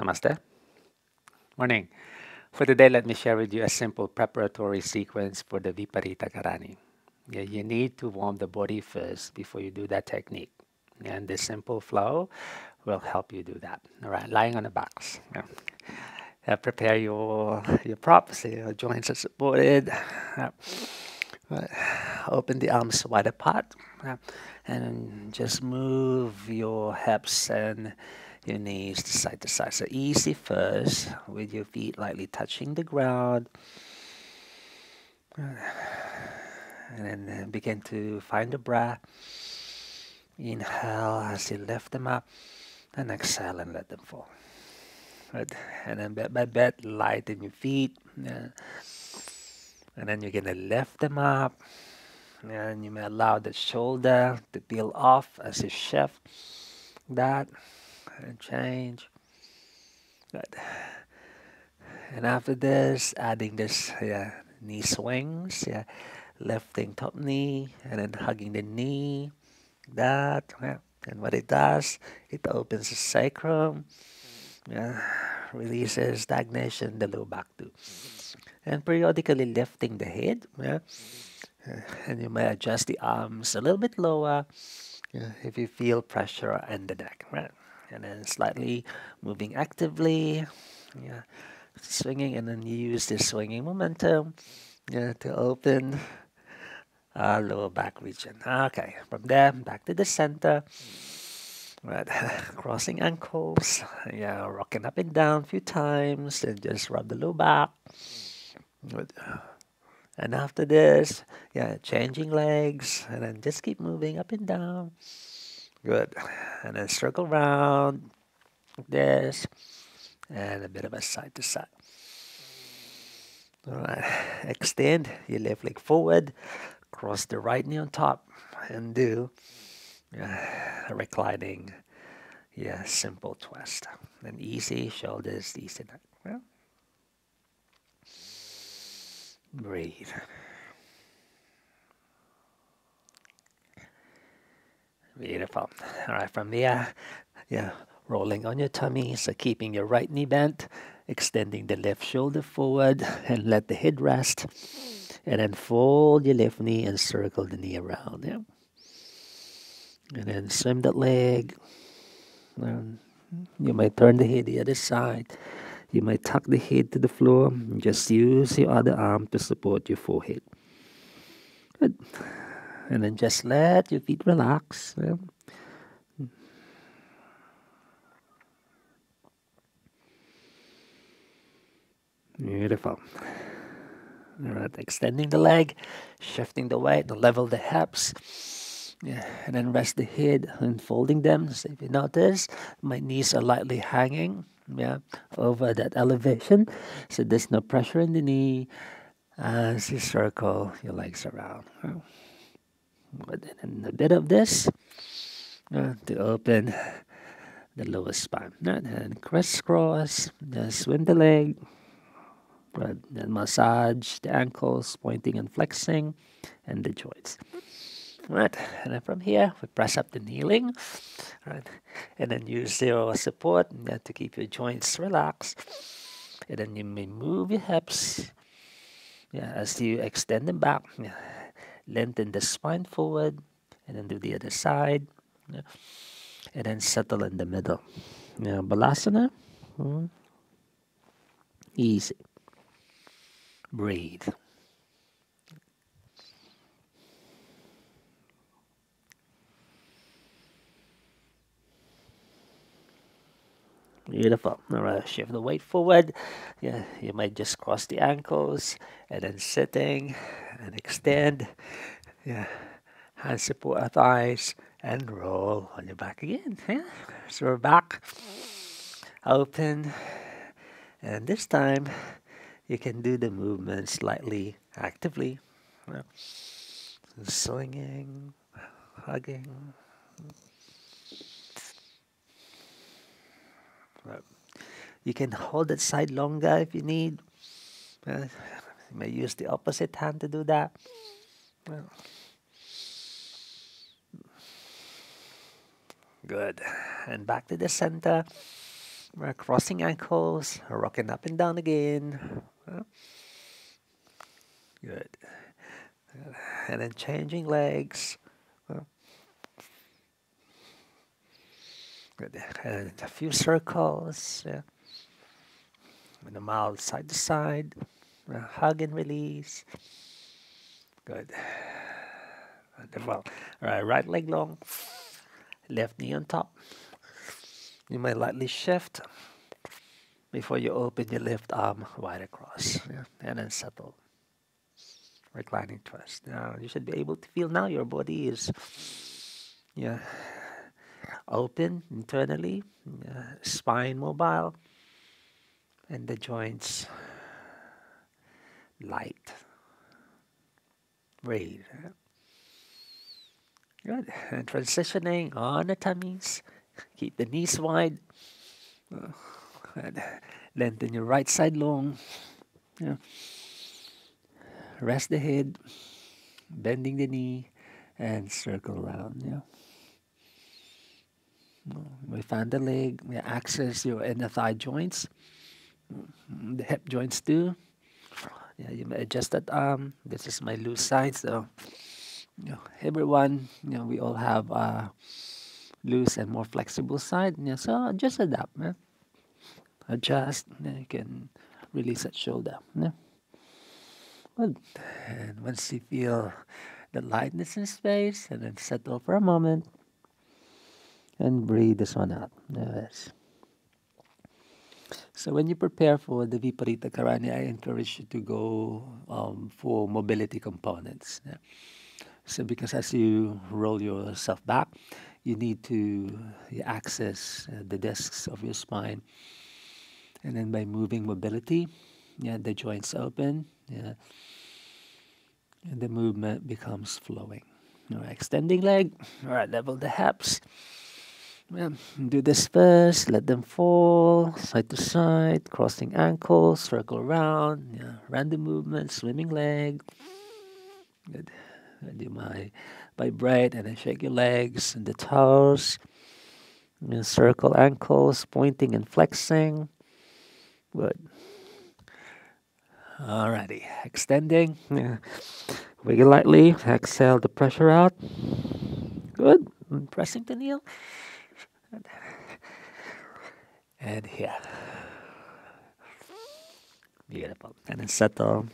Namaste. Morning. For today, let me share with you a simple preparatory sequence for the Viparita Karani. Yeah, you need to warm the body first before you do that technique. And this simple flow will help you do that. All right, lying on the backs. Yeah. Uh, prepare your your props. Your joints are supported. Uh, open the arms wide apart, uh, and just move your hips and your knees to side to side. So easy first, with your feet lightly touching the ground. And then uh, begin to find the breath. Inhale as you lift them up, and exhale and let them fall. Right. And then bit by bit, lighten your feet. Yeah. And then you're gonna lift them up. And you may allow the shoulder to peel off as you shift that and change. Good. And after this, adding this yeah, knee swings, yeah, lifting top knee and then hugging the knee. That, yeah. and what it does, it opens the sacrum, yeah, releases stagnation, the low back too, and periodically lifting the head. Yeah, uh, and you may adjust the arms a little bit lower yeah, if you feel pressure in the neck. Right and then slightly moving actively. Yeah. Swinging and then you use this swinging momentum. Yeah to open our lower back region. Okay from there back to the center. Right crossing ankles. Yeah rocking up and down a few times and just rub the low back. Good. and after this yeah changing legs and then just keep moving up and down Good. And then circle around this and a bit of a side to side. All right. Extend your left leg forward, cross the right knee on top, and do a reclining, yeah, simple twist. And easy shoulders, easy neck. Yeah. Breathe. Beautiful. All right, from there, yeah, rolling on your tummy, so keeping your right knee bent, extending the left shoulder forward, and let the head rest. And then fold your left knee and circle the knee around. Yeah. And then swim that leg. And you might turn the head the other side. You might tuck the head to the floor. Just use your other arm to support your forehead. Good. And then just let your feet relax. Yeah. Beautiful. All right, extending the leg, shifting the weight, to level the hips. Yeah, and then rest the head and folding them. So if you notice, my knees are lightly hanging, yeah, over that elevation. So there's no pressure in the knee uh, as you circle your legs around and a bit of this uh, to open the lower spine. And crisscross, just swim the leg, right, then massage the ankles, pointing and flexing, and the joints. Right, and then from here, we press up the kneeling, right, and then use zero support to keep your joints relaxed. And then you may move your hips, yeah, as you extend them back. Yeah lengthen the spine forward and then do the other side yeah. and then settle in the middle yeah, balasana hmm. easy breathe Beautiful. All right, shift the weight forward. Yeah, you might just cross the ankles and then sitting and extend. Yeah, hands support our thighs and roll on your back again. Yeah, so we're back, open, and this time you can do the movement slightly actively. Yeah. Swinging, hugging. You can hold that side longer if you need. Uh, you may use the opposite hand to do that. Well. Good. And back to the center. We're crossing ankles, rocking up and down again. Good. And then changing legs. Good. And a few circles. Yeah. And a mild side to side. Hug and release. Good. Wonderful. All right, right leg long. Left knee on top. You might lightly shift before you open your left arm wide across. Yeah. And then settle. Reclining twist. Now you should be able to feel now your body is yeah open internally, yeah, spine mobile, and the joints light. Breathe. Good. And transitioning on the tummies. Keep the knees wide. And lengthen your right side long. Yeah. Rest the head. Bending the knee. And circle around. Yeah. We find the leg. We access your inner thigh joints. Mm-hmm, the hip joints too. Yeah, you may adjust that arm. This is my loose side, so you know, everyone, you know, we all have a loose and more flexible side. Yeah, so just adapt, man. Adjust. Yeah, you can release that shoulder. Yeah. Good. And once you feel the lightness in space, and then settle for a moment, and breathe this one out. Yes. So when you prepare for the Viparita Karani, I encourage you to go um, for mobility components. Yeah. So because as you roll yourself back, you need to access uh, the discs of your spine, and then by moving mobility, yeah, the joints open, yeah, and the movement becomes flowing. All right, extending leg. All right, level the hips. Yeah, do this first, let them fall side to side, crossing ankles, circle around, yeah, random movement, swimming leg. Good. I do my vibrate and then shake your legs and the toes. And circle ankles, pointing and flexing. Good. Alrighty, extending. Yeah. Wiggle lightly. Exhale the pressure out. Good. Pressing the kneel. And here. Beautiful. And then settle.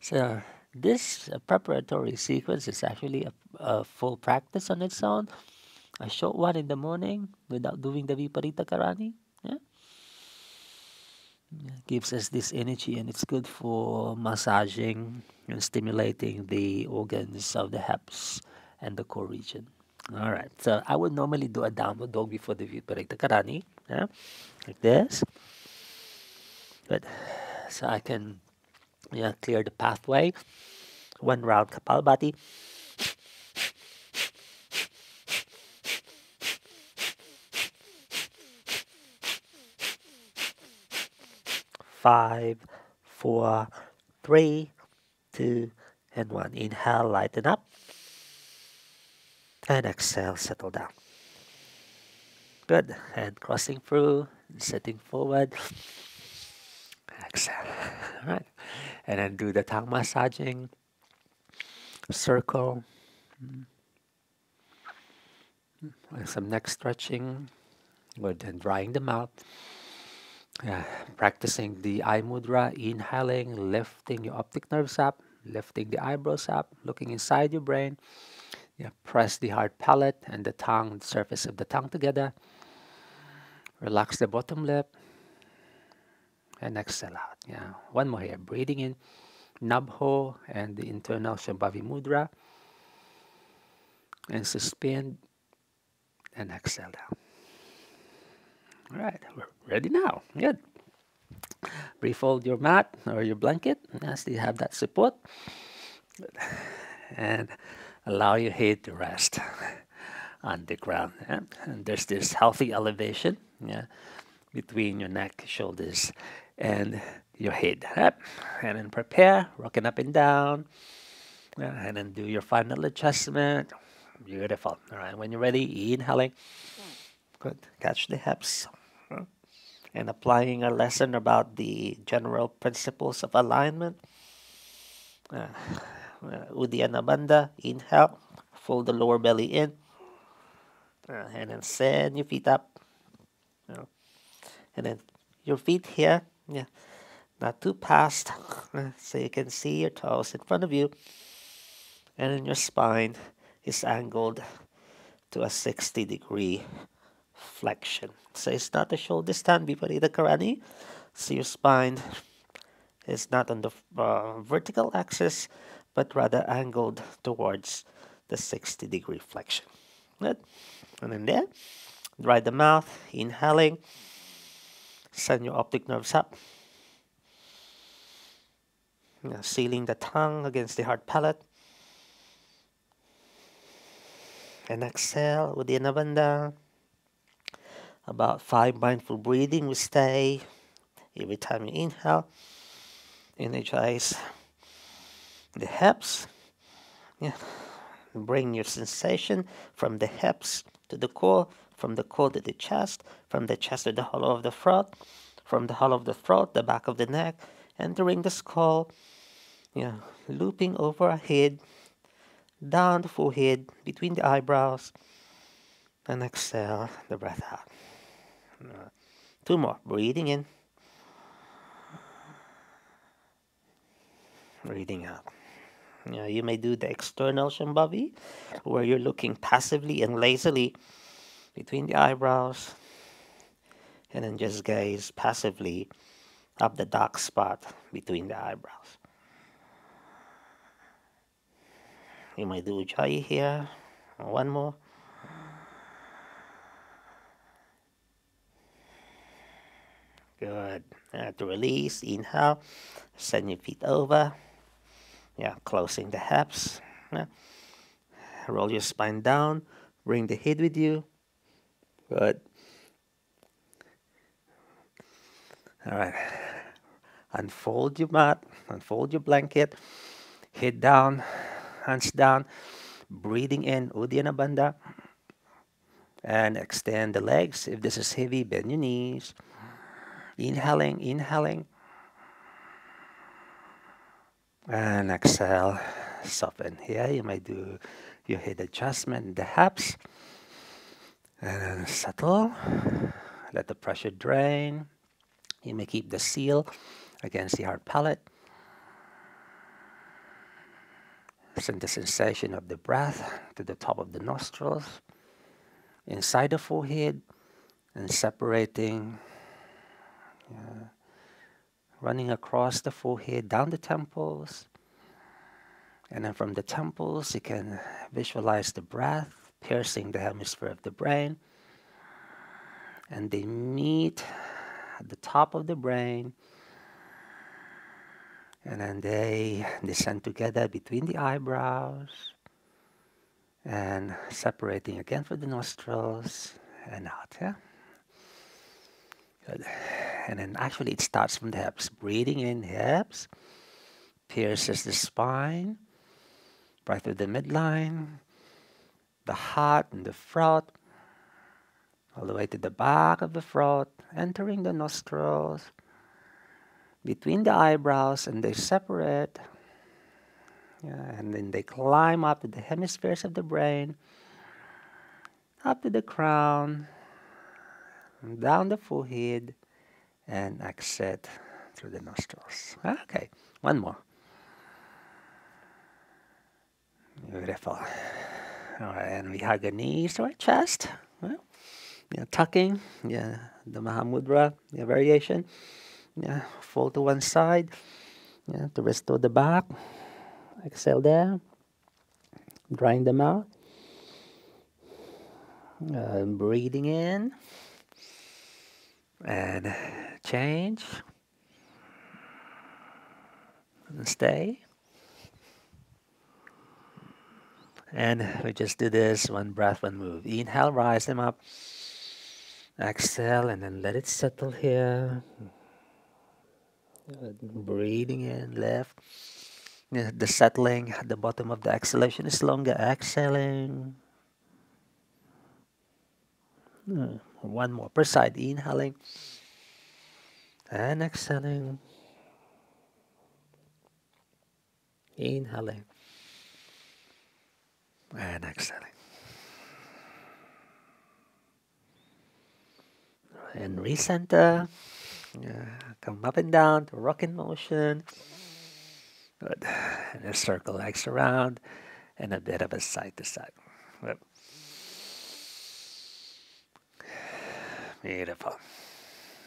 So this preparatory sequence is actually a, a, full practice on its own. A short one in the morning without doing the Viparita Karani. Yeah? gives us this energy and it's good for massaging and stimulating the organs of the hips and the core region. All right, so I would normally do a downward dog before the Viparita Karani, yeah, like this. Good. So I can yeah, clear the pathway. One round Kapalabhati. Five, four, three, two, and one. Inhale, lighten up. And exhale, settle down. Good. And crossing through, sitting forward. Exhale. All right. And then do the tongue massaging. Circle. Hmm. And some neck stretching. Good. And drying the mouth. Yeah, practicing the eye mudra, inhaling, lifting your optic nerves up, lifting the eyebrows up, looking inside your brain. Yeah, press the hard palate and the tongue, the surface of the tongue together. Relax the bottom lip. And exhale out. Yeah, one more here. Breathing in, Nabho and the internal Shambhavi Mudra. And suspend and exhale down. All right, we're ready now. Good. Refold your mat or your blanket as you have that support. Good. And allow your head to rest on the ground. Yeah? And there's this healthy elevation yeah, between your neck, shoulders, and your head. Yep. And then prepare, rocking up and down. Yeah, and then do your final adjustment. Beautiful. All right, when you're ready, inhaling Good. Catch the hips. And applying a lesson about the general principles of alignment. Uh, Uddiyana Bandha, inhale, fold the lower belly in, uh, and then send your feet up. And then your feet here, yeah, not too past, so you can see your toes in front of you, and then your spine is angled to a 60 degree flexion. So it's not a shoulder stand viparita karani. So your spine is not on the uh, vertical axis, but rather angled towards the 60 degree flexion. Good. And then there, dry the mouth, inhaling, send your optic nerves up. Now, sealing the tongue against the hard palate. And exhale, Uddiyana Bandha. About five mindful breathing we stay. Every time you inhale, energize the hips. Yeah. Bring your sensation from the hips to the core, from the core to the chest, from the chest to the hollow of the throat, from the hollow of the throat, the back of the neck, entering the skull, yeah, looping over a head, down the forehead, between the eyebrows, and exhale the breath out. Two more. Breathing in, breathing out. You, know, you may do the external Shambhavi, where you're looking passively and lazily between the eyebrows, and then just gaze passively up the dark spot between the eyebrows. You might do Ujjayi here. One more. Good. Uh, to release, inhale, send your feet over. Yeah, closing the hips. Yeah. Roll your spine down. Bring the head with you. Good. All right. Unfold your mat. Unfold your blanket. Head down. Hands down. Breathing in Uddiyana Bandha. And extend the legs. If this is heavy, bend your knees. Inhaling, inhaling. And exhale, soften. Here you might do your head adjustment, the hips. And then settle. Let the pressure drain. You may keep the seal against the hard palate. Send the sensation of the breath to the top of the nostrils, inside the forehead, and separating, yeah, running across the forehead, down the temples. And then from the temples, you can visualize the breath piercing the hemisphere of the brain. And they meet at the top of the brain. And then they descend together between the eyebrows and separating again for the nostrils and out. Yeah? Good. And then actually it starts from the hips. Breathing in hips, pierces the spine, right through the midline, the heart and the throat, all the way to the back of the throat, entering the nostrils, between the eyebrows, and they separate. Yeah, and then they climb up to the hemispheres of the brain, up to the crown, down the forehead, and exit through the nostrils. Okay, one more. Beautiful. All right, and we hug the knees to our chest. Well, yeah, tucking, yeah, the Mahamudra yeah, variation. Yeah, fold to one side. Yeah, to restore the back. Exhale there. Drying them out. Uh, breathing in. And change. And stay. And we just do this one breath, one move. Inhale, rise them up. Exhale, and then let it settle here. Breathing in, left. The settling at the bottom of the exhalation is longer. Exhaling. Hmm. One more per side. Inhaling and exhaling. Inhaling and exhaling. And recenter. Yeah, come up and down to rocking motion. Good. And a circle legs around and a bit of a side to side. Good. Beautiful.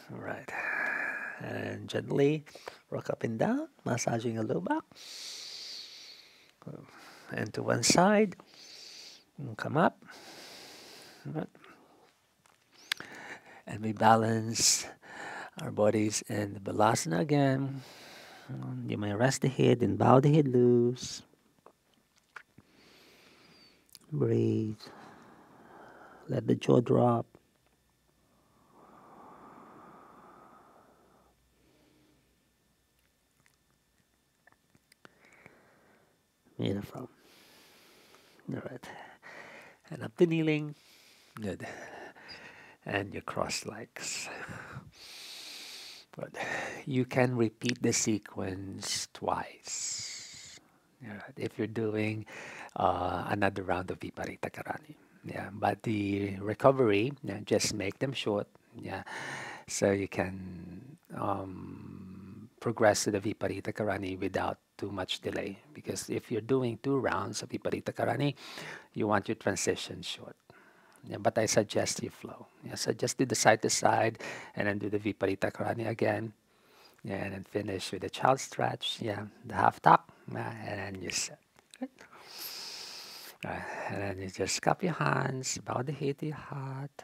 Right. And gently rock up and down, massaging a low back. And to one side. And come up. And we balance our bodies in the Balasana again. You may rest the head and bow the head loose. Breathe. Let the jaw drop. Beautiful. All right. And up the kneeling. Good. And your cross legs. But you can repeat the sequence twice. Yeah, if you're doing uh, another round of Viparita Karani. Yeah, but the recovery, yeah, just make them short. Yeah, so you can um, progress to the Viparita Karani without too much delay. Because if you're doing two rounds of Viparita Karani, you want your transition short. Yeah, but I suggest you flow. Yeah, so just do the side to side and then do the Viparita Karani again. Yeah, and then finish with the child stretch. Yeah, the half tuck. Yeah, and then you sit. Right. and then you just cup your hands, bow the head to your heart.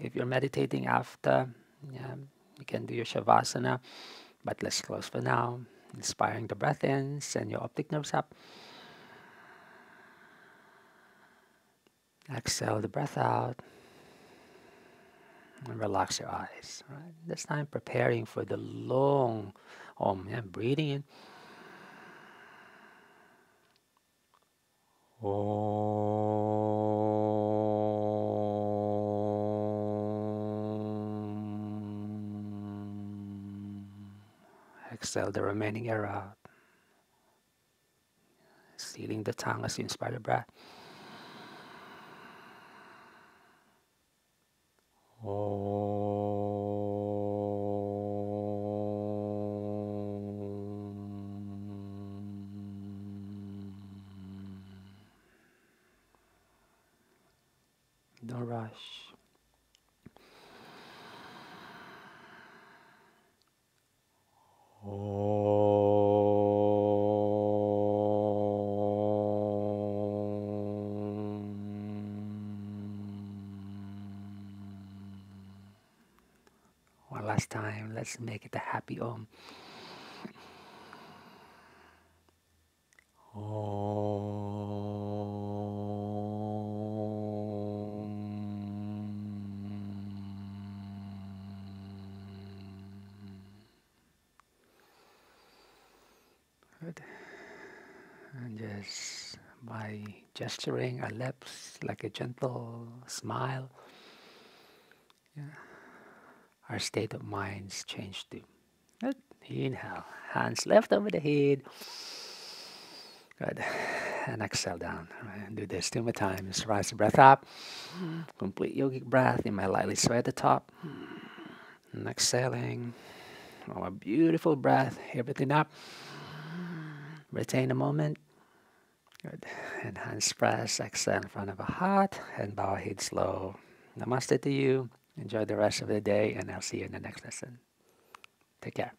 If you're meditating after, yeah, you can do your Shavasana, but let's close for now. Inspiring the breath in, send your optic nerves up. Exhale the breath out and relax your eyes. Right? This time preparing for the long Om. Yeah, breathing in. Exhale the remaining air out. Sealing the tongue as you inspire the breath. Last time, let's make it a happy om. Good. And just by gesturing our lips like a gentle smile, yeah, our state of minds change too. Good. Inhale, hands left over the head. Good. And exhale down. Right. Do this two more times. Rise the breath up. Complete yogic breath. You might lightly sway at the top. And exhaling. Oh, a beautiful breath. Everything up. Retain a moment. Good. And hands press. Exhale in front of a heart. And bow head slow. Namaste to you. Enjoy the rest of the day. And I'll see you in the next lesson. Take care.